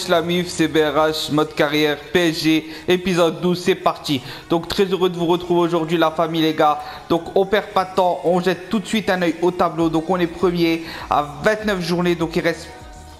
Wesh la MIF, c'est BRH, mode carrière, PSG, épisode 12, c'est parti. Donc très heureux de vous retrouver aujourd'hui la famille les gars. Donc on perd pas de temps, on jette tout de suite un œil au tableau. Donc on est premier à 29 journées, donc il reste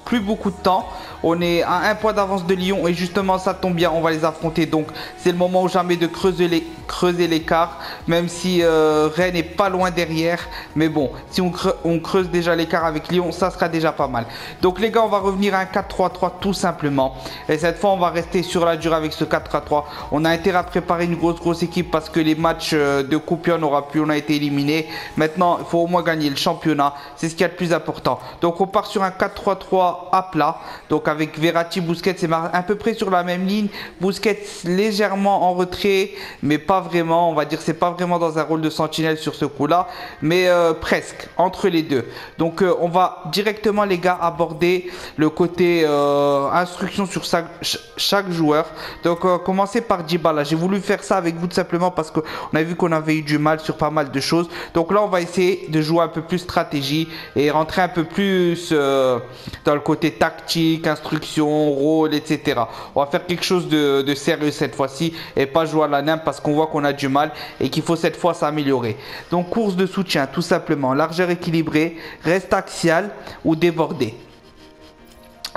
plus beaucoup de temps. On est à un point d'avance de Lyon et justement ça tombe bien, on va les affronter. Donc c'est le moment ou jamais de creuser l'écart, même si euh, Rennes est pas loin derrière. Mais bon, si on, creuse déjà l'écart avec Lyon, ça sera déjà pas mal. Donc les gars, on va revenir à un 4-3-3 tout simplement. Et cette fois, on va rester sur la durée avec ce 4-3-3. On a intérêt à préparer une grosse grosse équipe parce que les matchs euh, de coupe on aura pu, on a été éliminé. Maintenant, il faut au moins gagner le championnat. C'est ce qui est le plus important. Donc on part sur un 4-3-3 à plat. Donc avec Verratti, Busquets, c'est à peu près sur la même ligne. Busquets légèrement en retrait, mais pas vraiment. On va dire c'est pas vraiment dans un rôle de sentinelle sur ce coup-là, mais euh, presque entre les deux. Donc euh, on va directement les gars aborder le côté euh, instruction sur chaque, joueur. Donc commencer par Dybala. J'ai voulu faire ça avec vous tout simplement parce qu'on a vu qu'on avait eu du mal sur pas mal de choses. Donc là on va essayer de jouer un peu plus stratégie et rentrer un peu plus dans le côté tactique, instruction, rôle, etc. On va faire quelque chose de, sérieux cette fois-ci et pas jouer à la nymphe parce qu'on voit qu'on a du mal et qu'il faut cette fois s'améliorer. Donc course de soutien, tout simplement. Largeur équilibrée, reste axial ou débordé.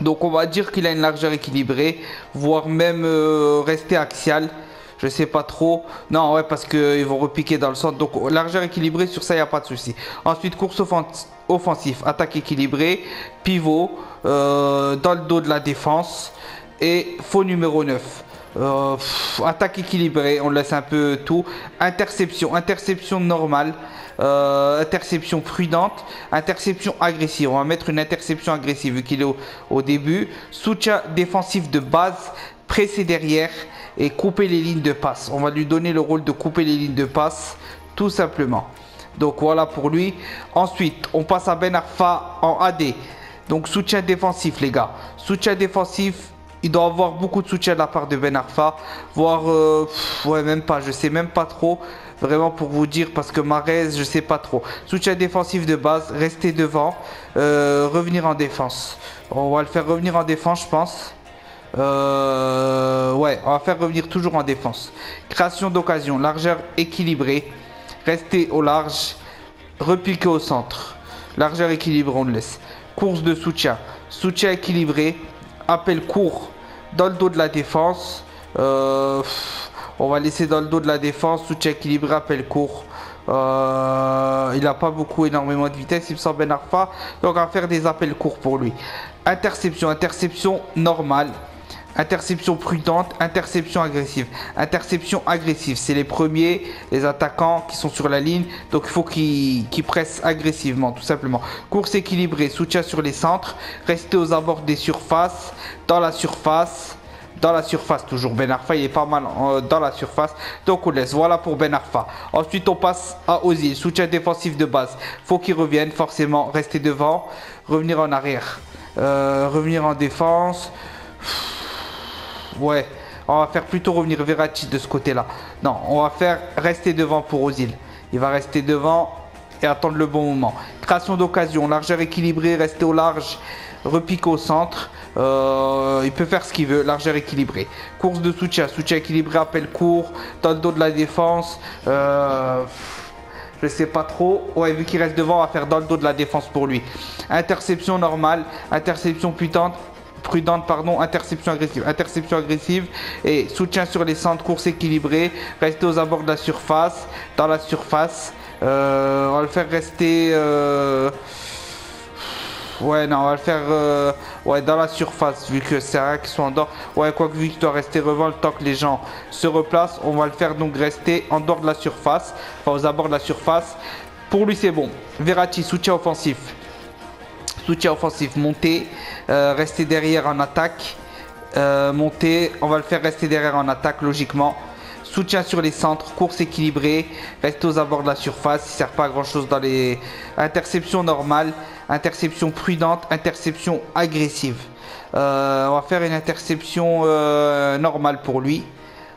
Donc on va dire qu'il a une largeur équilibrée, voire même euh, rester axial. Je sais pas trop. Non, ouais, parce qu'ils vont repiquer dans le centre. Donc, largeur équilibrée, sur ça, il n'y a pas de souci. Ensuite, course offensif, attaque équilibrée, pivot, euh, dans le dos de la défense. Et faux numéro 9. Euh, attaque équilibrée, on laisse un peu tout. Interception, interception normale. Euh, interception prudente, interception agressive. On va mettre une interception agressive vu qu'il est au, début. Soutien défensif de base, presser derrière et couper les lignes de passe. On va lui donner le rôle de couper les lignes de passe, tout simplement. Donc voilà pour lui. Ensuite, on passe à Ben Arfa en AD. Donc soutien défensif, les gars. Soutien défensif, il doit avoir beaucoup de soutien de la part de Ben Arfa. Voire, euh, ouais, même pas, je sais même pas trop. Vraiment pour vous dire, parce que Marez, je sais pas trop. Soutien défensif de base, rester devant, euh, revenir en défense. On va le faire revenir en défense, je pense. Euh, ouais, on va faire revenir toujours en défense. Création d'occasion, largeur équilibrée. Rester au large, repiquer au centre. Largeur équilibrée, on le laisse. Course de soutien. Soutien équilibré. Appel court dans le dos de la défense. Euh, on va laisser dans le dos de la défense. Soutien équilibré, appel court. Euh, il n'a pas beaucoup, énormément de vitesse, il me semble Ben Arfa. Donc on va faire des appels courts pour lui. Interception, interception normale. Interception prudente, interception agressive. Interception agressive, c'est les premiers, les attaquants qui sont sur la ligne. Donc il faut qu'ils pressent agressivement, tout simplement. Course équilibrée, soutien sur les centres. Rester aux abords des surfaces, dans la surface. Dans la surface, toujours Ben Arfa, il est pas mal euh, dans la surface. Donc on laisse, voilà pour Ben Arfa. Ensuite on passe à Ozil, soutien défensif de base. faut qu'il revienne, forcément, rester devant, revenir en arrière. Euh, revenir en défense. Ouais, on va faire plutôt revenir Verratti de ce côté-là. Non, on va faire rester devant pour Ozil. Il va rester devant et attendre le bon moment. Création d'occasion, largeur équilibrée, rester au large, repique au centre. Euh, il peut faire ce qu'il veut, largeur équilibrée. Course de soutien, soutien équilibré, appel court, dans le dos de la défense. Euh, je sais pas trop. Ouais, vu qu'il reste devant, on va faire dans le dos de la défense pour lui. Interception normale, interception putante, prudente, pardon, interception agressive, interception agressive et soutien sur les centres, course équilibrée, rester aux abords de la surface, dans la surface. Euh, on va le faire rester. Euh, ouais, non, on va le faire euh, ouais, dans la surface, vu que c'est rien qu'ils soit en dehors. Ouais, quoi que vu qu'il doit rester revant le temps que les gens se replacent, on va le faire donc rester en dehors de la surface, enfin aux abords de la surface. Pour lui, c'est bon. Verratti, soutien offensif soutien offensif, monter, euh, rester derrière en attaque, euh, monter, on va le faire rester derrière en attaque logiquement. Soutien sur les centres, course équilibrée, rester aux abords de la surface, il ne sert pas à grand chose dans les interceptions normales, interception prudente, interception agressive. Euh, on va faire une interception normale pour lui.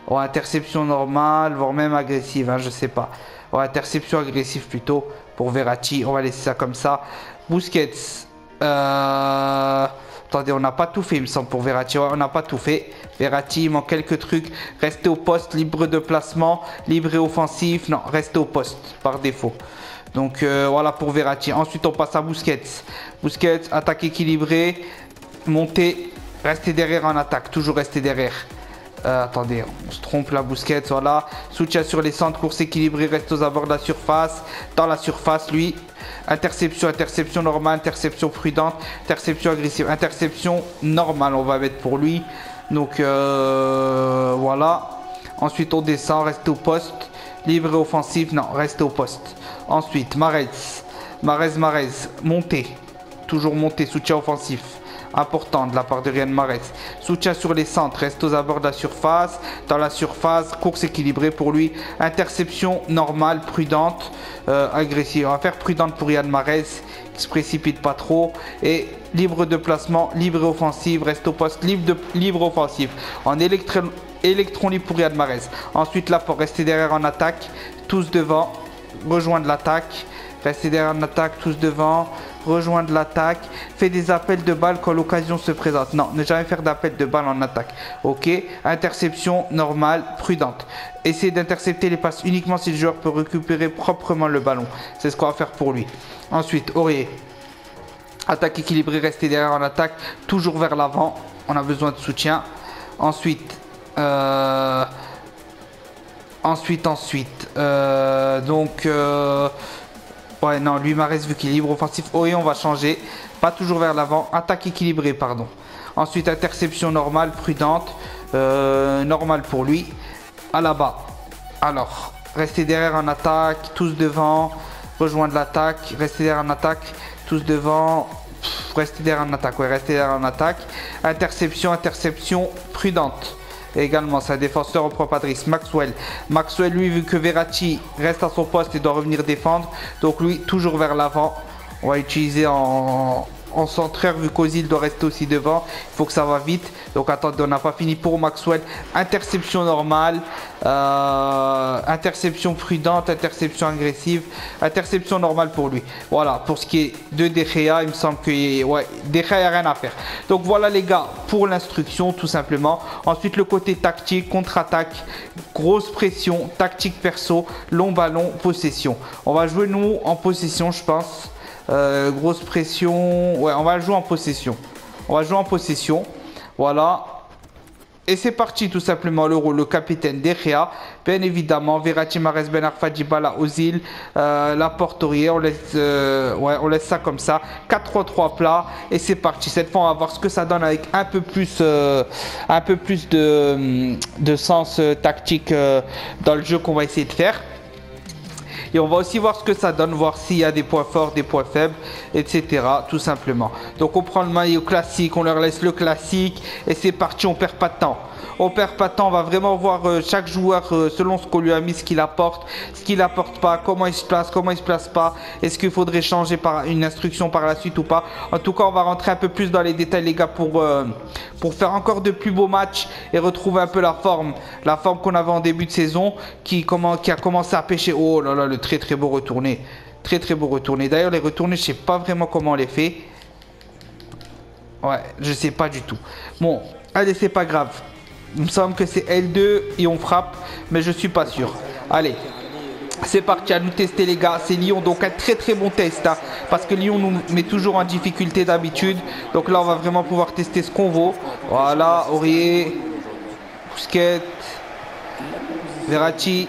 Interception normale, voire même agressive, hein, je sais pas. Interception agressive plutôt pour Verratti. On va laisser ça comme ça. Busquets, euh, Attendez, on n'a pas tout fait, il me semble, pour Verratti. on n'a pas tout fait. Verratti, il manque quelques trucs. Restez au poste, libre de placement, libre et offensif. Non, restez au poste, par défaut. Donc euh, voilà pour Verratti. Ensuite, on passe à Busquets. Busquets, attaque équilibrée, montée, restez derrière en attaque, toujours rester derrière. Euh, attendez, on se trompe la bousquette, voilà. Soutien sur les centres, course équilibrée, reste aux abords de la surface. Dans la surface, lui. Interception, interception normale, interception prudente, interception agressive, interception normale, on va mettre pour lui. Donc euh, voilà. Ensuite, on descend, reste au poste. Libre et offensif, non, reste au poste. Ensuite, Marez. Marez, Marez, montée. Toujours montée, soutien offensif important de la part de Ryan Mares. Soutien sur les centres, reste aux abords de la surface. Dans la surface, course équilibrée pour lui. Interception normale, prudente, euh, agressive. On va faire prudente pour Ryan Mares, qui se précipite pas trop. Et libre de placement, libre offensive, reste au poste, libre, offensive. En électron, libre pour Ryan Mares. Ensuite, là, pour rester derrière en attaque, tous devant, rejoindre l'attaque. Rester derrière en attaque, tous devant, rejoindre l'attaque, fait des appels de balles quand l'occasion se présente. Non, ne jamais faire d'appel de balles en attaque. Ok, interception normale, prudente. Essayez d'intercepter les passes uniquement si le joueur peut récupérer proprement le ballon. C'est ce qu'on va faire pour lui. Ensuite, Aurier. Attaque équilibrée, rester derrière en attaque, toujours vers l'avant. On a besoin de soutien. Ensuite, euh, ensuite, ensuite, euh, donc, euh, Ouais, non, lui, Mares, vu qu'il est libre offensif, oui, on va changer. Pas toujours vers l'avant. Attaque équilibrée, pardon. Ensuite, interception normale, prudente. Euh, normale pour lui. À la bas. Alors, restez derrière en attaque, tous devant. Rejoindre l'attaque. Restez derrière en attaque, tous devant. restez derrière en attaque. Ouais, restez derrière en attaque. Interception, interception, prudente également sa défenseur propre adresse, Maxwell. Maxwell, lui, vu que Verratti reste à son poste et doit revenir défendre, donc lui, toujours vers l'avant. On va utiliser en, en centreur vu qu'Ozil doit rester aussi devant. Il faut que ça va vite. Donc attendez, on n'a pas fini pour Maxwell. Interception normale, euh, interception prudente, interception agressive, interception normale pour lui. Voilà, pour ce qui est de Dechea, il me semble que ouais, rien à faire. Donc voilà les gars, pour l'instruction tout simplement. Ensuite le côté tactique, contre-attaque, grosse pression, tactique perso, long ballon, possession. On va jouer nous en possession je pense. Euh, grosse pression. Ouais, on va jouer en possession. On va jouer en possession. Voilà. Et c'est parti tout simplement le rôle, le capitaine Derrea. Bien évidemment, Verratti, Mares, Ben Arfa, Dybala, Ozil, euh, la porterie. On laisse, euh, on laisse ça comme ça. 4-3-3 plat. Et c'est parti. Cette fois, on va voir ce que ça donne avec un peu plus, un peu plus de sens tactique dans le jeu qu'on va essayer de faire. Et on va aussi voir ce que ça donne, voir s'il y a des points forts, des points faibles, etc. Tout simplement. Donc on prend le maillot classique, on leur laisse le classique et c'est parti, on perd pas de temps on perd pas on va vraiment voir euh, chaque joueur euh, selon ce qu'on lui a mis, ce qu'il apporte, ce qu'il apporte pas, comment il se place, comment il se place pas, est-ce qu'il faudrait changer par une instruction par la suite ou pas. En tout cas, on va rentrer un peu plus dans les détails les gars pour, euh, pour faire encore de plus beaux matchs et retrouver un peu la forme, la forme qu'on avait en début de saison qui, comment, qui a commencé à pêcher. Oh là là, le très très beau retourné. Très très beau retourné. D'ailleurs, les retournés, je sais pas vraiment comment on les fait. Ouais, je sais pas du tout. Bon, allez, c'est pas grave. Il me semble que c'est L2 et on frappe, mais je suis pas sûr. Allez, c'est parti à nous tester les gars. C'est Lyon, donc un très très bon test. Hein, parce que Lyon nous met toujours en difficulté d'habitude. Donc là, on va vraiment pouvoir tester ce qu'on vaut. Voilà, Aurier, Bousquet, Verratti,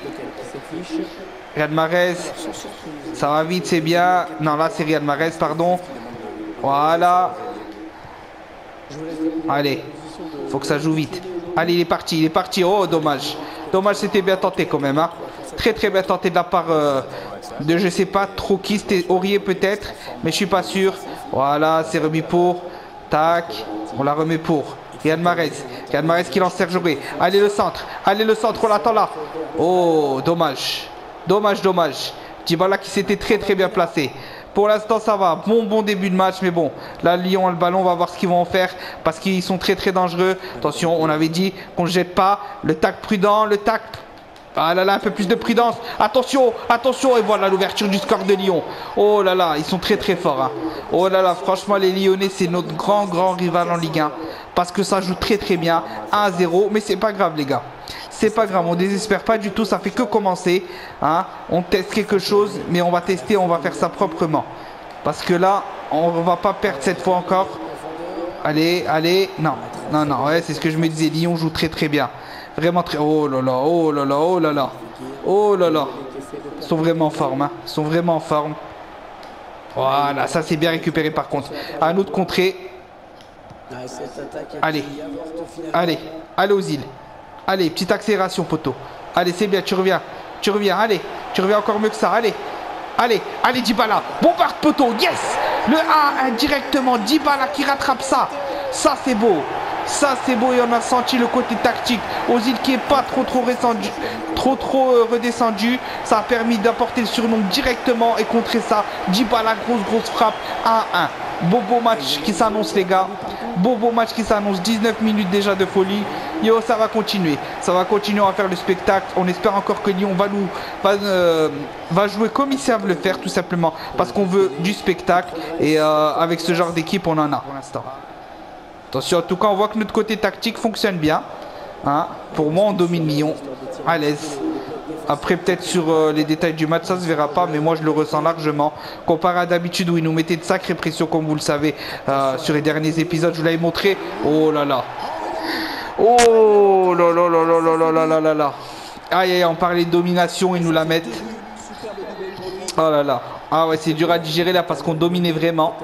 Riyad. Ça va vite, c'est bien. Non, là, c'est Riyad pardon. Voilà. Allez, faut que ça joue vite. Allez, il est parti, il est parti. Oh, dommage. Dommage, c'était bien tenté quand même. Hein. Très très bien tenté de la part euh, de je sais pas trop qui, c'était peut-être, mais je suis pas sûr. Voilà, c'est remis pour. Tac, on la remet pour. Yann Marez. Yann Marez qui lance Serge Allez le centre. Allez le centre, on l'attend là. Oh, dommage. Dommage, dommage. Dybala qui s'était très très bien placé. Pour l'instant, ça va. Bon, bon début de match, mais bon. Là, Lyon a le ballon, on va voir ce qu'ils vont en faire parce qu'ils sont très, très dangereux. Attention, on avait dit qu'on ne jette pas. Le tac prudent, le tac Ah là là, un peu plus de prudence. Attention, attention. Et voilà l'ouverture du score de Lyon. Oh là là, ils sont très très forts. Hein. Oh là là, franchement, les Lyonnais, c'est notre grand grand rival en Ligue 1. Parce que ça joue très très bien. 1-0. Mais c'est pas grave, les gars. C'est pas grave, on désespère pas du tout. Ça fait que commencer. Hein. On teste quelque chose, mais on va tester, on va faire ça proprement. Parce que là, on va pas perdre cette fois encore. Allez, allez. Non, non, non. Ouais, c'est ce que je me disais. Lyon joue très très bien. Vraiment très... Oh là là, oh là là, oh là là. Oh là là. Ils sont vraiment en forme. Hein. Ils sont vraiment en forme. Voilà, ça c'est bien récupéré par contre. Un autre contré. Allez. Allez. Allez aux îles. Allez, petite accélération, poteau. Allez, c'est bien, tu reviens. Tu reviens, allez. Tu reviens encore mieux que ça, allez. Allez, allez Dybala. Bombarde poteau, yes Le 1 indirectement, Dybala qui rattrape ça. Ça c'est beau. Ça c'est beau et on a senti le côté tactique. Ozil qui est pas trop trop redescendu, trop euh, redescendu. Ça a permis d'apporter le surnom directement et contrer ça. Dybala, grosse grosse frappe 1-1. Beau beau match qui s'annonce les gars. Beau beau match qui s'annonce. 19 minutes déjà de folie. Yo, ça va continuer. Ça va continuer à faire le spectacle. On espère encore que Lyon va nous va, euh, jouer comme ils savent le faire tout simplement parce qu'on veut du spectacle et euh, avec ce genre d'équipe on en a pour l'instant. Attention, en tout cas on voit que notre côté tactique fonctionne bien. Hein. Pour moi on domine Lyon à l'aise. Après, peut-être sur euh, les détails du match, ça se verra pas, mais moi je le ressens largement. Comparé à d'habitude où ils nous mettaient de sacrées pressions, comme vous le savez, sur les derniers épisodes, je vous l'avais montré. Oh là là. Oh là là là là là là là là là Aïe on parlait de domination, ils nous la mettent. Oh là là. Ah ouais, c'est dur à digérer là parce qu'on dominait vraiment.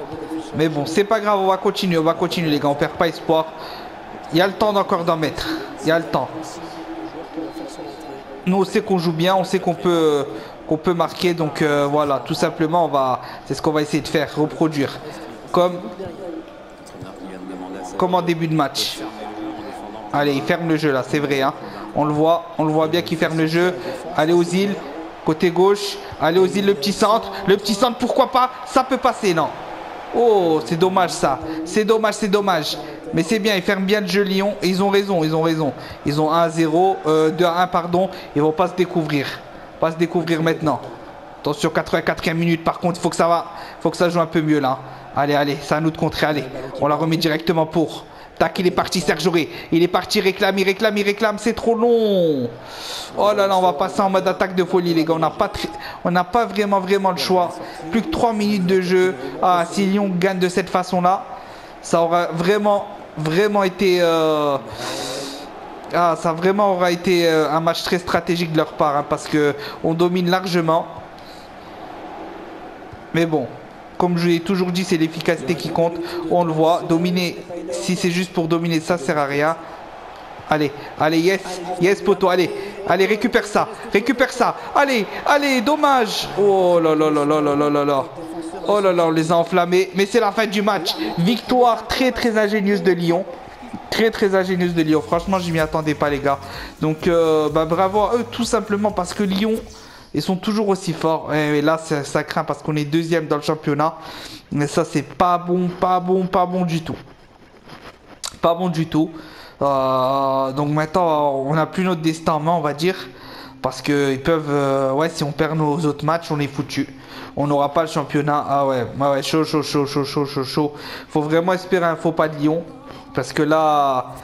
Mais bon, c'est pas grave, on va continuer, on va continuer les gars, on perd pas espoir. Il y a le temps d'encore d'en mettre. Il y a le temps. Nous, on sait qu'on joue bien, on sait qu'on peut, qu'on peut marquer. Donc euh, voilà, tout simplement, on va, c'est ce qu'on va essayer de faire, reproduire. Comme, comme en début de match. Allez, il ferme le jeu là, c'est vrai. Hein. On le voit, on le voit bien qu'il ferme le jeu. Allez aux îles, côté gauche. Allez aux îles, le petit centre. Le petit centre, pourquoi pas? Ça peut passer, non? Oh, c'est dommage ça. C'est dommage, c'est dommage. Mais c'est bien, ils ferment bien le jeu Lyon. Et ils ont raison, ils ont raison. Ils ont 1-0, euh, 2-1, pardon. Ils vont pas se découvrir. Pas se découvrir maintenant. Attention, 84e minute. Par contre, il faut que ça va. faut que ça joue un peu mieux là. Allez, allez, c'est à nous de contrer. Allez, on la remet directement pour. Tac, il est parti, Serge Auré. Il est parti, réclame, il réclame, il réclame. C'est trop long. Oh là là, on va passer en mode attaque de folie, les gars. On n'a pas, pas vraiment, vraiment le choix. Plus que 3 minutes de jeu. Ah, si Lyon gagne de cette façon-là, ça aura vraiment vraiment été... Euh, ah, ça vraiment aura été euh, un match très stratégique de leur part, hein, parce que on domine largement. Mais bon, comme je l'ai toujours dit, c'est l'efficacité qui compte. On le voit, dominer, si c'est juste pour dominer, ça sert à rien. Allez, allez, yes, yes, poto, allez, allez, récupère ça, récupère ça. Allez, allez, dommage. Oh là là là là là là là là. Oh là là, on les a enflammés. Mais c'est la fin du match. Victoire très très ingénieuse de Lyon. Très très ingénieuse de Lyon. Franchement, je m'y attendais pas les gars. Donc euh, bah, bravo à eux tout simplement parce que Lyon, ils sont toujours aussi forts. Et là, ça, craint parce qu'on est deuxième dans le championnat. Mais ça, c'est pas bon, pas bon, pas bon du tout. Pas bon du tout. Euh, donc maintenant, on n'a plus notre destin en main, on va dire. Parce que ils peuvent, euh, ouais, si on perd nos autres matchs, on est foutu. On n'aura pas le championnat. Ah ouais, ouais, chaud, chaud, chaud, chaud, chaud, chaud, chaud. Faut vraiment espérer un faux pas de Lyon. Parce que là,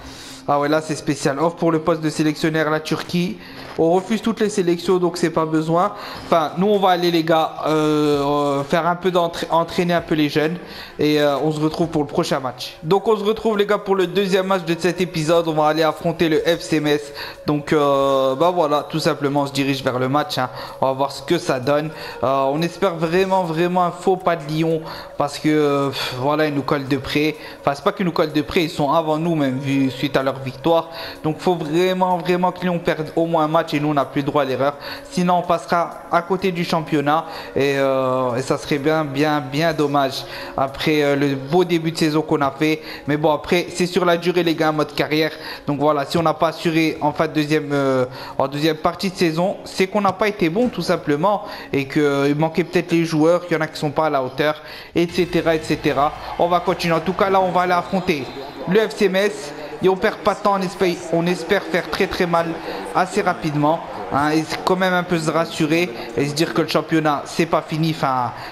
ah ouais, là c'est spécial. Off pour le poste de sélectionnaire la Turquie. On refuse toutes les sélections, donc c'est pas besoin. Enfin, nous, on va aller, les gars, euh, euh, faire un peu d'entraîner un peu les jeunes. Et euh, on se retrouve pour le prochain match. Donc, on se retrouve, les gars, pour le deuxième match de cet épisode. On va aller affronter le FCMS. Donc, bah voilà, tout simplement, on se dirige vers le match. Hein. On va voir ce que ça donne. on espère vraiment, vraiment un faux pas de Lyon. Parce que, voilà, ils nous collent de près. Enfin, c'est pas qu'ils nous collent de près, ils sont avant nous, même vu suite à leur victoire. Donc, faut vraiment, vraiment que Lyon perde au moins un match et nous on n'a plus droit à l'erreur. Sinon on passera à côté du championnat et, euh, ça serait bien bien bien dommage après euh, le beau début de saison qu'on a fait. Mais bon après c'est sur la durée les gars en mode carrière. Donc voilà si on n'a pas assuré en fait deuxième euh, en deuxième partie de saison, c'est qu'on n'a pas été bon tout simplement et qu'il manquait peut-être les joueurs, qu'il y en a qui sont pas à la hauteur, etc etc. On va continuer. En tout cas là on va aller affronter le FCMS et on perd pas de temps, on espère, on espère faire très très mal assez rapidement. Hein, et quand même un peu se rassurer et se dire que le championnat c'est pas fini,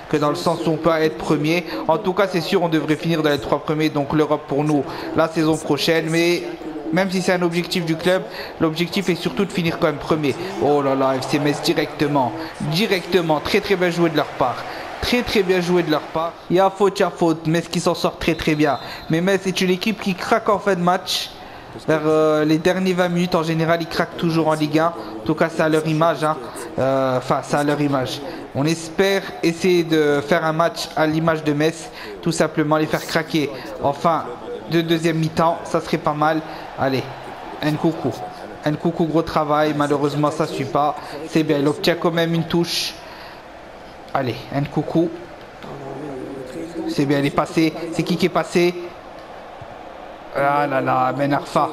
que dans le sens où on peut être premier. En tout cas, c'est sûr, on devrait finir dans les trois premiers, donc l'Europe pour nous la saison prochaine. Mais même si c'est un objectif du club, l'objectif est surtout de finir quand même premier. Oh là là, FC Metz directement, directement, très très bien joué de leur part. Très très bien joué de leur part. Il y a faute, il y a faute. Metz qui s'en sort très très bien. Mais Metz est une équipe qui craque en fin de match. Vers euh, les derniers 20 minutes, en général, ils craquent toujours en Ligue 1. En tout cas, c'est à leur image. Hein. Euh, enfin, c'est à leur image. On espère essayer de faire un match à l'image de Metz. Tout simplement, les faire craquer. Enfin, de deuxième mi-temps, ça serait pas mal. Allez, un coucou. Un coucou, gros travail. Malheureusement, ça ne suit pas. C'est bien, il obtient quand même une touche. Allez, un coucou. C'est bien, il est passé. C'est qui qui est passé? Ah là là, Ben Arfa.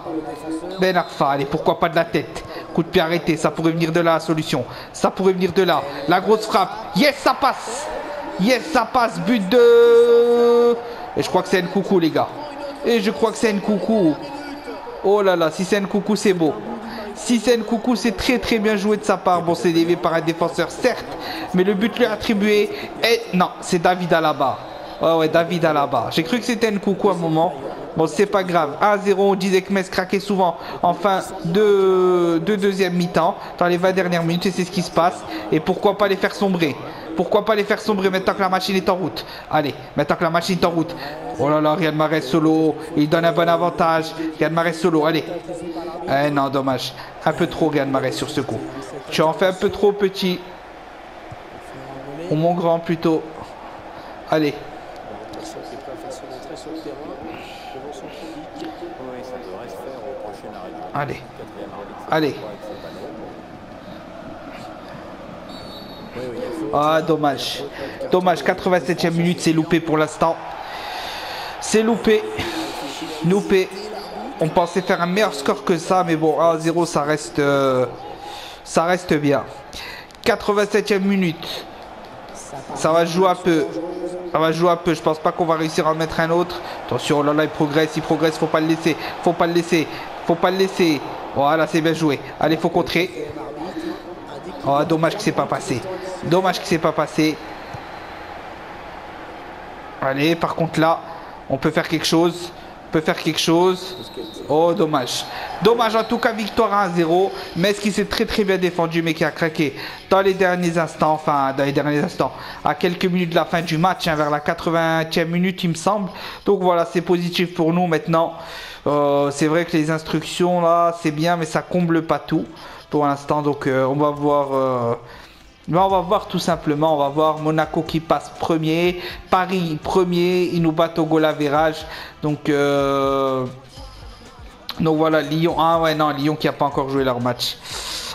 Ben Arfa, allez, pourquoi pas de la tête? Coup de pied arrêté, ça pourrait venir de là, la solution. Ça pourrait venir de là. La grosse frappe. Yes, ça passe. Yes, ça passe. But de... Et je crois que c'est un coucou, les gars. Et je crois que c'est un coucou. Oh là là, si c'est un coucou, c'est beau. Si c'est un coucou, c'est très très bien joué de sa part. Bon, c'est dévié par un défenseur, certes. Mais le but lui attribué est... Non, c'est David Alaba. Ouais, ouais, David Alaba. J'ai cru que c'était un coucou à un moment. Bon, c'est pas grave. 1-0, on disait que Metz craquait souvent en fin de deuxième mi-temps, dans les 20 dernières minutes, et c'est ce qui se passe. Et pourquoi pas les faire sombrer? Pourquoi pas les faire sombrer? Maintenant que la machine est en route Allez, maintenant que la machine est en route. Oh là là, Riyad Mahrez solo. Il donne un bon avantage. Riyad Mahrez solo, allez. Eh non, dommage. Un peu trop Riyad Mahrez sur ce coup. Tu en fais un peu trop petit. Ou mon grand plutôt. Allez. Allez. Allez. Ah, dommage. Dommage, 87e minute, c'est loupé pour l'instant. C'est loupé. Loupé. On pensait faire un meilleur score que ça, mais bon, 1-0, ça reste, euh, ça reste bien. 87e minute. Ça va jouer un peu. Ça va jouer un peu. Je pense pas qu'on va réussir à en mettre un autre. Attention, là là, il progresse, il progresse. Faut pas le laisser. Faut pas le laisser. Faut pas le laisser. Voilà, c'est bien joué. Allez, faut contrer. Oh, dommage que c'est pas passé. Dommage que c'est pas passé. Allez, par contre là, on peut faire quelque chose. On peut faire quelque chose. Oh, dommage. Dommage en tout cas, victoire à 1-0. ce qui s'est très très bien défendu, mais qui a craqué dans les derniers instants. Enfin, dans les derniers instants. À quelques minutes de la fin du match, hein, vers la 80e minute, il me semble. Donc voilà, c'est positif pour nous maintenant. Euh, c'est vrai que les instructions là, c'est bien, mais ça comble pas tout pour l'instant. Donc euh, on va voir. Euh, on va voir tout simplement, on va voir Monaco qui passe premier, Paris premier, ils nous battent au goal. Donc, euh, donc voilà, Lyon, ah ouais non, Lyon qui n'a pas encore joué leur match.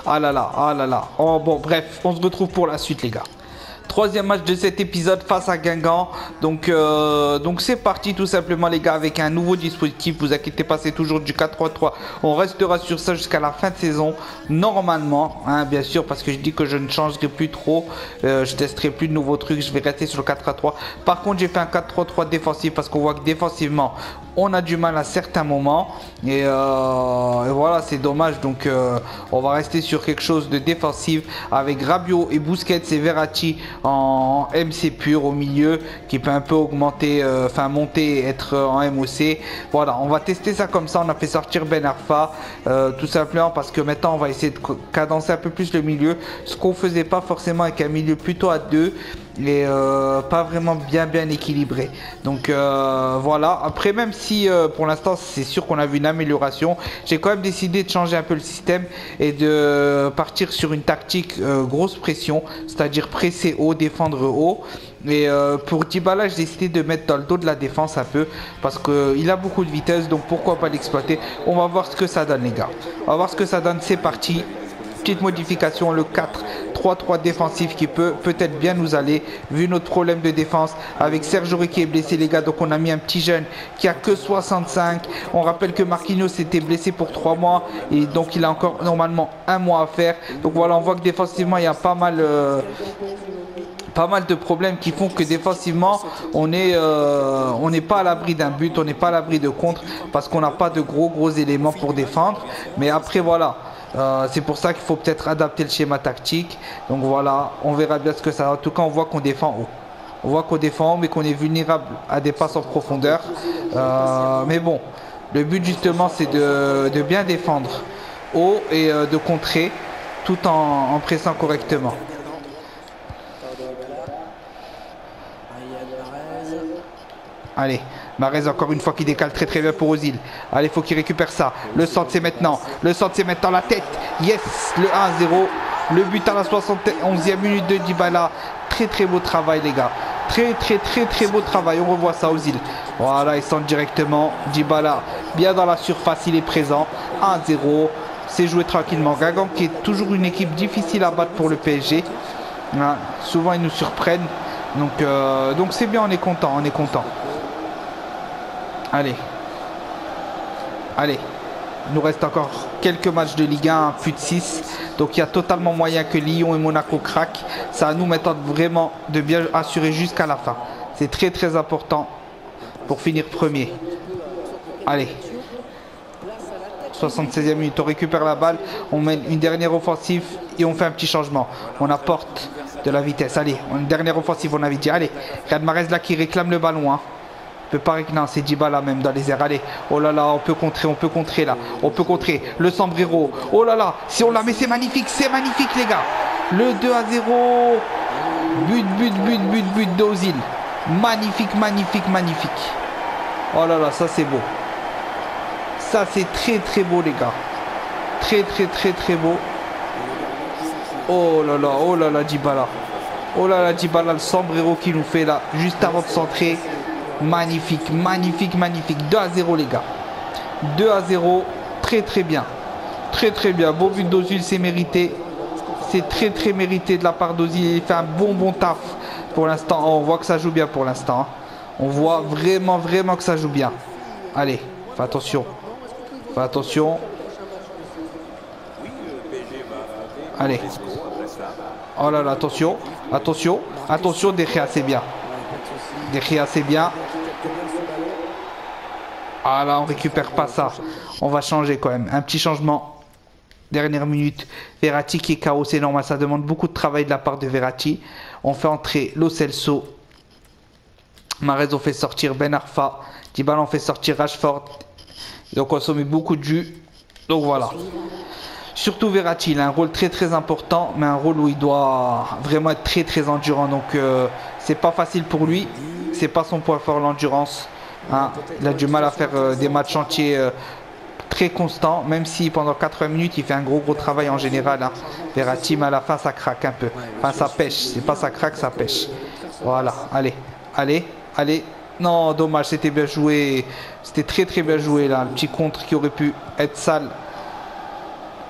Ah là là, ah là là. Oh bon, bref, on se retrouve pour la suite les gars. Troisième match de cet épisode face à Guingamp. Donc euh, donc c'est parti tout simplement les gars avec un nouveau dispositif. Vous inquiétez pas, c'est toujours du 4-3-3. On restera sur ça jusqu'à la fin de saison. Normalement, hein, bien sûr, parce que je dis que je ne changerai plus trop. Euh, je testerai plus de nouveaux trucs. Je vais rester sur le 4-3-3. Par contre, j'ai fait un 4-3-3 défensif parce qu'on voit que défensivement, on a du mal à certains moments. Et, euh, voilà, c'est dommage. Donc on va rester sur quelque chose de défensif avec Rabiot et Busquets et Verratti en MC pur au milieu qui peut un peu augmenter, euh, enfin monter et être en MOC. Voilà, on va tester ça comme ça. On a fait sortir Ben Arfa euh, tout simplement parce que maintenant on va essayer de cadencer un peu plus le milieu, ce qu'on faisait pas forcément avec un milieu plutôt à deux et euh, pas vraiment bien bien équilibré. Donc euh, voilà. Après même si euh, pour l'instant c'est sûr qu'on a vu une amélioration, j'ai quand même décidé de changer un peu le système et de partir sur une tactique grosse pression, c'est-à-dire presser haut, défendre haut. Et pour Dybala, j'ai décidé de mettre dans le dos de la défense un peu parce qu'il a beaucoup de vitesse, donc pourquoi pas l'exploiter. On va voir ce que ça donne les gars. On va voir ce que ça donne. C'est parti. Petite modification, le 4-3-3 défensif qui peut peut-être bien nous aller vu notre problème de défense avec Sergio qui est blessé les gars. Donc on a mis un petit jeune qui a que 65. On rappelle que Marquinhos était blessé pour 3 mois et donc il a encore normalement un mois à faire. Donc voilà, on voit que défensivement il y a pas mal... Euh, de problèmes qui font que défensivement on est euh, on n'est pas à l'abri d'un but, on n'est pas à l'abri de contre parce qu'on n'a pas de gros gros éléments pour défendre. Mais après voilà, Euh, c'est pour ça qu'il faut peut-être adapter le schéma tactique. Donc voilà, on verra bien ce que ça. En tout cas, on voit qu'on défend haut. On voit qu'on défend, mais qu'on est vulnérable à des passes en profondeur. Euh, mais bon, le but justement, c'est de, bien défendre haut et euh, de contrer tout en, pressant correctement. Allez, Marez encore une fois qui décale très très bien pour Ozil. Allez, faut qu'il récupère ça. Le centre c'est maintenant. Le centre c'est maintenant la tête. Yes, le 1-0. Le but à la 71e minute de Dybala. Très très beau travail les gars. Très très très très beau travail. On revoit ça Ozil. Voilà, il centre directement. Dybala bien dans la surface, il est présent. 1-0. C'est joué tranquillement. Gagan qui est toujours une équipe difficile à battre pour le PSG. Hein, souvent ils nous surprennent. Donc euh, donc c'est bien, on est content, on est content. Allez. Allez. Il nous reste encore quelques matchs de Ligue 1, plus de 6. Donc il y a totalement moyen que Lyon et Monaco craquent. Ça nous mettre vraiment de bien assurer jusqu'à la fin. C'est très très important pour finir premier. Allez. 76e minute, on récupère la balle, on mène une dernière offensive et on fait un petit changement. On apporte de la vitesse. Allez, une dernière offensive, on avait dit. Allez, Riyad là qui réclame le ballon. Hein peut pas non, c'est Dybala même dans les airs. Allez, oh là là, on peut contrer, on peut contrer là. On peut contrer. Le sombrero. Oh là là, si on la met, c'est magnifique, c'est magnifique les gars. Le 2 à 0. But, but, but, but, but d'Ozil. Magnifique, magnifique, magnifique. Oh là là, ça c'est beau. Ça c'est très très beau les gars. Très très très très beau. Oh là là, oh là là, Dybala. Oh là là, Dybala, le sombrero qui nous fait là, juste avant de centrer. Magnifique, magnifique, magnifique. 2 à 0 les gars. 2 à 0. Très très bien. Très très bien. Beau but d'Ozil, c'est mérité. C'est très très mérité de la part d'Ozil. Il fait un bon bon taf pour l'instant. on voit que ça joue bien pour l'instant. Hein. On voit vraiment vraiment que ça joue bien. Allez, fais attention. Fais attention. Allez. Oh là là, attention. Attention. Attention, Derrière, c'est bien. Derrière, c'est bien. Ah là, on récupère pas ça. On va changer quand même. Un petit changement. Dernière minute. Verratti qui est KO, c'est normal. Ça demande beaucoup de travail de la part de Verratti. On fait entrer Lo Celso. Marez, on fait sortir Ben Arfa. Dybala, on fait sortir Rashford. Donc on met beaucoup de jus. Donc voilà. Surtout Verratti, il a un rôle très très important, mais un rôle où il doit vraiment être très très endurant. Donc euh, c'est pas facile pour lui. C'est pas son point fort l'endurance. Hein. Il a du mal à faire euh, des matchs entiers euh, très constants, même si pendant 80 minutes il fait un gros gros travail en général. Hein. Verratti, à la fin ça craque un peu. Enfin ça pêche, c'est pas ça craque, ça pêche. Voilà, allez, allez, allez. Non, dommage, c'était bien joué. C'était très très bien joué là. Le petit contre qui aurait pu être sale.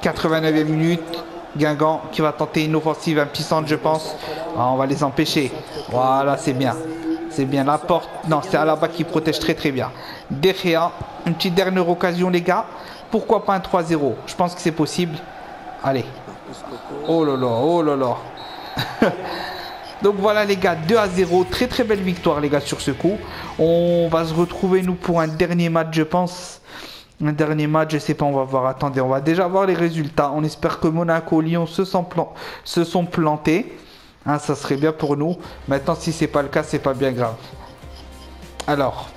89e minute. Guingamp qui va tenter une offensive, centre je pense. Ah, on va les empêcher. Voilà, c'est bien. Bien la porte. Non, c'est Alaba qui protège très très bien. Derrière, une petite dernière occasion, les gars. Pourquoi pas un 3-0 Je pense que c'est possible. Allez. Oh là là, oh là. Donc voilà les gars, 2 à 0. Très très belle victoire les gars sur ce coup. On va se retrouver nous pour un dernier match je pense. Un dernier match, je sais pas, on va voir. Attendez, on va déjà voir les résultats. On espère que Monaco, Lyon se sont, se sont plantés. Hein, ça serait bien pour nous. Maintenant, si c'est pas le cas, c'est pas bien grave. Alors,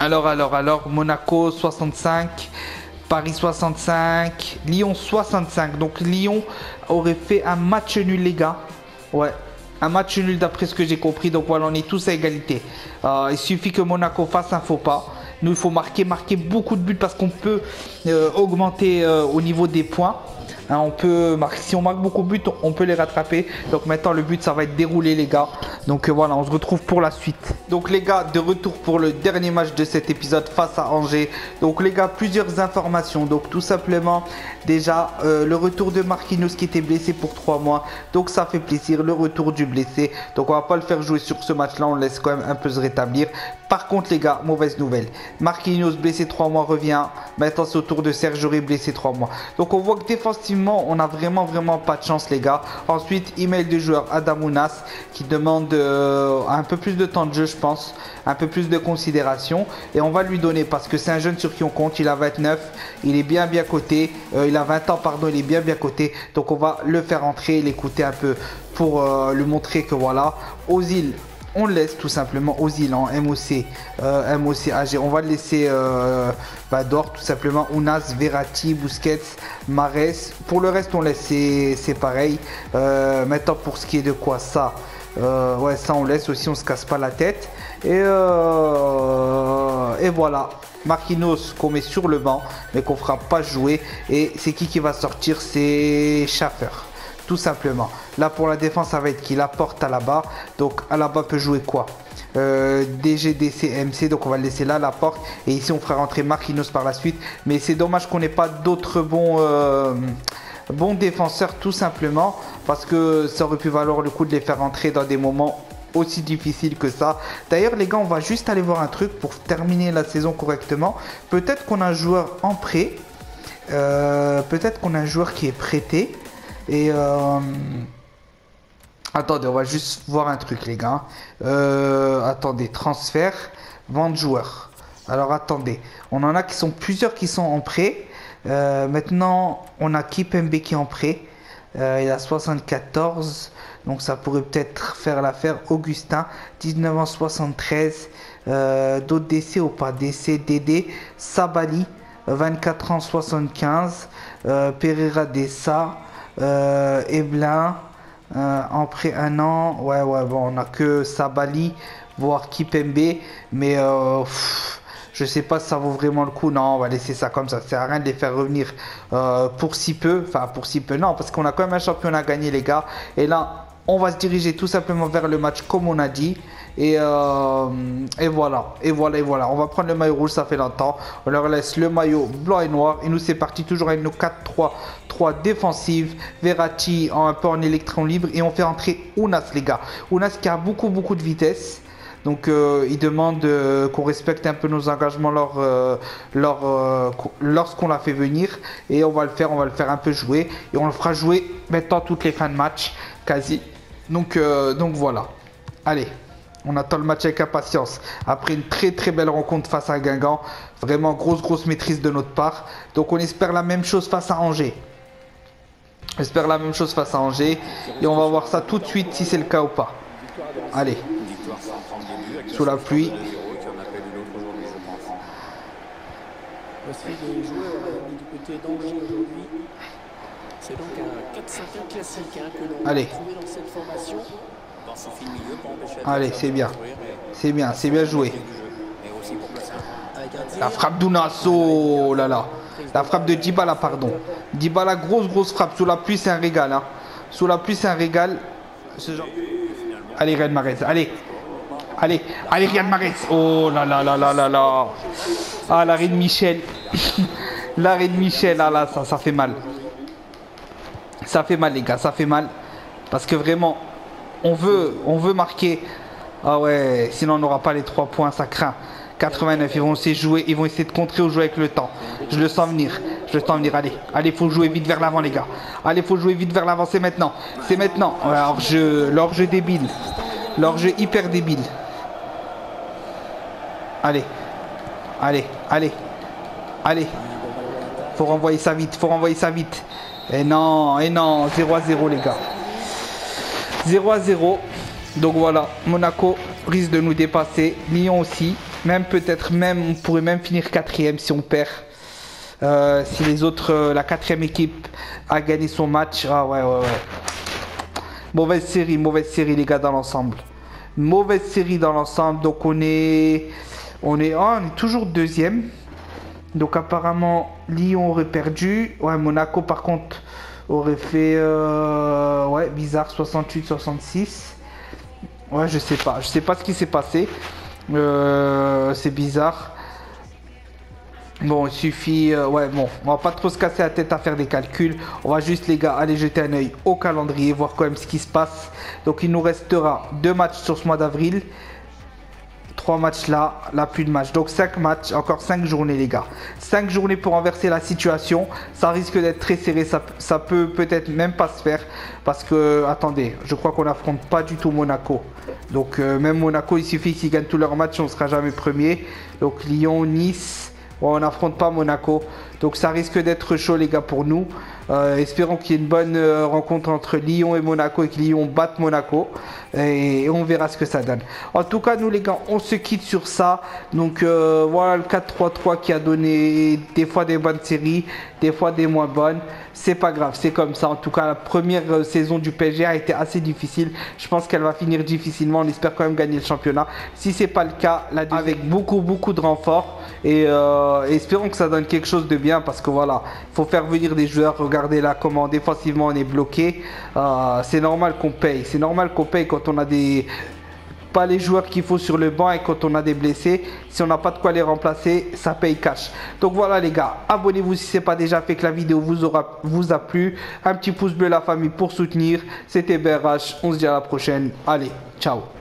alors, alors, alors, Monaco 65, Paris 65, Lyon 65. Donc Lyon aurait fait un match nul, les gars. Ouais, un match nul d'après ce que j'ai compris. Donc voilà, on est tous à égalité. Euh, il suffit que Monaco fasse un faux pas. Nous, il faut marquer, marquer beaucoup de buts parce qu'on peut euh, augmenter euh, au niveau des points. Hein, on peut marquer, si on marque beaucoup de buts, on peut les rattraper. Donc maintenant, le but, ça va être déroulé, les gars. Donc euh, voilà, on se retrouve pour la suite. Donc les gars, de retour pour le dernier match de cet épisode face à Angers. Donc les gars, plusieurs informations. Donc tout simplement, déjà, euh, le retour de Marquinhos qui était blessé pour 3 mois. Donc ça fait plaisir, le retour du blessé. Donc on va pas le faire jouer sur ce match-là, on laisse quand même un peu se rétablir. Par contre, les gars, mauvaise nouvelle. Marquinhos blessé 3 mois revient. Maintenant, c'est au tour de Serge blessé 3 mois. Donc, on voit que défensivement, on a vraiment, vraiment pas de chance, les gars. Ensuite, email du joueur Adamounas qui demande euh, un peu plus de temps de jeu, je pense. Un peu plus de considération. Et on va lui donner parce que c'est un jeune sur qui on compte. Il a 29. Il est bien, bien coté. Euh, il a 20 ans, pardon. Il est bien, bien coté. Donc, on va le faire entrer, l'écouter un peu pour euh, lui montrer que voilà, aux îles on laisse tout simplement aux en MOC, euh, MOC AG. On va laisser euh, tout simplement. Unas, Verratti, Busquets, Mares. Pour le reste, on laisse, c'est pareil. Euh, maintenant, pour ce qui est de quoi ça Ouais, ça on laisse aussi, on se casse pas la tête. Et, et voilà. Marquinhos qu'on met sur le banc, mais qu'on fera pas jouer. Et c'est qui qui va sortir? C'est Schaffer tout simplement. Là pour la défense, ça va être qui la porte à la barre. Donc à la barre peut jouer quoi? Euh, DGDC MC donc on va le laisser là la porte et ici on fera rentrer Marquinhos par la suite mais c'est dommage qu'on n'ait pas d'autres bons euh, bons défenseurs tout simplement parce que ça aurait pu valoir le coup de les faire rentrer dans des moments aussi difficiles que ça. D'ailleurs les gars, on va juste aller voir un truc pour terminer la saison correctement. Peut-être qu'on a un joueur en prêt. Euh, peut-être qu'on a un joueur qui est prêté. Et euh, attendez, on va juste voir un truc, les gars. Euh, attendez, transfert, vente joueur. Alors attendez, on en a qui sont plusieurs qui sont en prêt. Euh, maintenant, on a Kipembe qui est en prêt. il a 74, donc ça pourrait peut-être faire l'affaire. Augustin, 19 ans 73. D'autres décès ou pas décès? DD. Sabali, 24 ans 75. Pereira Dessa. Euh, Eblin, euh, en près un an. Ouais, ouais, bon, on a que Sabali, voire Kipembe. Mais euh, je sais pas si ça vaut vraiment le coup. Non, on va laisser ça comme ça. Sert à rien de les faire revenir pour si peu. Enfin, pour si peu, non, parce qu'on a quand même un championnat gagné, les gars. Et là, on va se diriger tout simplement vers le match comme on a dit. Et, euh, et voilà, et voilà, et voilà. On va prendre le maillot rouge, ça fait longtemps. On leur laisse le maillot blanc et noir. Et nous, c'est parti toujours avec nos 4-3-3 défensives. Verratti un peu en électron libre. Et on fait entrer Ounas, les gars. Ounas qui a beaucoup, beaucoup de vitesse. Donc euh, il demande euh, qu'on respecte un peu nos engagements lors, lorsqu'on l'a fait venir. Et on va le faire, on va le faire un peu jouer. Et on le fera jouer maintenant toutes les fins de match, quasi. Donc, donc voilà. Allez. On attend le match avec impatience. Après une très très belle rencontre face à Guingamp. Vraiment grosse grosse maîtrise de notre part. Donc on espère la même chose face à Angers. On espère la même chose face à Angers. Et on va voir ça tout de suite si c'est le cas ou pas. Allez. Sous la pluie. C'est donc un 4-5-1 classique hein, Allez. Allez, c'est bien. C'est bien, c'est bien joué. La frappe d'Unasso, oh là là. La frappe de Dybala, pardon. Dybala, grosse, grosse frappe. Sous la pluie, c'est un régal. Hein. Sous la pluie, c'est un régal. Allez, Riyad Mahrez, allez. Allez, allez, Riyad Mahrez. Oh là là là là là là. Ah, l'arrêt de Michel. l'arrêt de Michel, ah là, ça, ça fait mal. Ça fait mal, les gars, ça fait mal. Parce que vraiment, on veut, on veut marquer. Ah ouais, sinon on n'aura pas les 3 points, ça craint. 89, ils vont essayer de jouer, ils vont essayer de contrer ou jouer avec le temps. Je le sens venir, je le sens venir. Allez, allez, faut jouer vite vers l'avant, les gars. Allez, faut jouer vite vers l'avant, c'est maintenant. C'est maintenant. Alors, je, l'orge débile. L'orge hyper débile. Allez, allez, allez, allez. Faut renvoyer ça vite, faut renvoyer ça vite. Et non, et non, 0 à 0, les gars. 0 à 0. Donc voilà, Monaco risque de nous dépasser. Lyon aussi. Même peut-être même, on pourrait même finir quatrième si on perd. Euh, si les autres, euh, la quatrième équipe a gagné son match. Ah ouais, ouais, ouais. Mauvaise série, mauvaise série les gars dans l'ensemble. Mauvaise série dans l'ensemble. Donc on est, on est, oh, on est toujours deuxième. Donc apparemment Lyon aurait perdu. Ouais, Monaco par contre aurait fait euh, ouais bizarre 68 66 ouais je sais pas. Je sais pas ce qui s'est passé. Euh, c'est bizarre. Bon il suffit euh, ouais bon on va pas trop se casser la tête à faire des calculs. On va juste les gars aller jeter un oeil au calendrier voir quand même ce qui se passe. Donc il nous restera deux matchs sur ce mois d'avril 3 matchs là, là plus de matchs. Donc 5 matchs, encore 5 journées les gars. 5 journées pour renverser la situation. Ça risque d'être très serré, ça, ça peut peut-être même pas se faire. Parce que, attendez, je crois qu'on n'affronte pas du tout Monaco. Donc euh, même Monaco, il suffit qu'ils gagnent tous leurs matchs, on ne sera jamais premier. Donc Lyon, Nice, on n'affronte pas Monaco. Donc ça risque d'être chaud les gars pour nous. Euh, espérons qu'il y ait une bonne euh, rencontre entre Lyon et Monaco et que Lyon batte Monaco. Et, on verra ce que ça donne. En tout cas, nous les gars, on se quitte sur ça. Donc euh, voilà le 4-3-3 qui a donné des fois des bonnes séries, des fois des moins bonnes. C'est pas grave, c'est comme ça. En tout cas, la première saison du PSG a été assez difficile. Je pense qu'elle va finir difficilement. On espère quand même gagner le championnat. Si c'est pas le cas, là, avec beaucoup, beaucoup de renforts. Et espérons que ça donne quelque chose de bien parce que voilà, il faut faire venir des joueurs. Regardez là comment défensivement on est bloqué. c'est normal qu'on paye. C'est normal qu'on paye quand quand on a des pas les joueurs qu'il faut sur le banc et quand on a des blessés, si on n'a pas de quoi les remplacer, ça paye cash. Donc voilà les gars, abonnez-vous si ce n'est pas déjà fait que la vidéo vous aura vous a plu. Un petit pouce bleu la famille pour soutenir. C'était BRH, on se dit à la prochaine. Allez, ciao